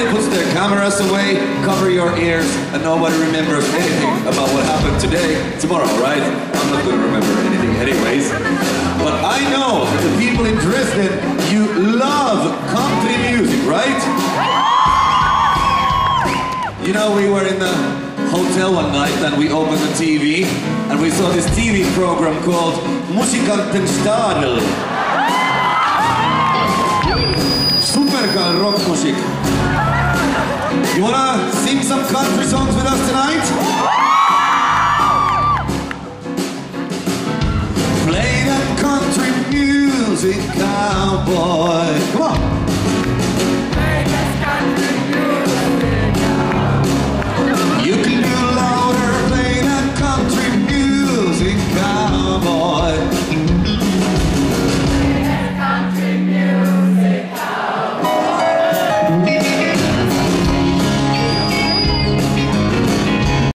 everybody puts their cameras away, cover your ears, and nobody remembers anything about what happened today, tomorrow, right? I'm not going to remember anything anyways. But I know the people in Dresden, you love country music, right? You know, we were in the hotel one night and we opened the TV and we saw this TV program called Musikantenstadl. Rockmusik. You wanna sing some country songs with us tonight? Play that country music.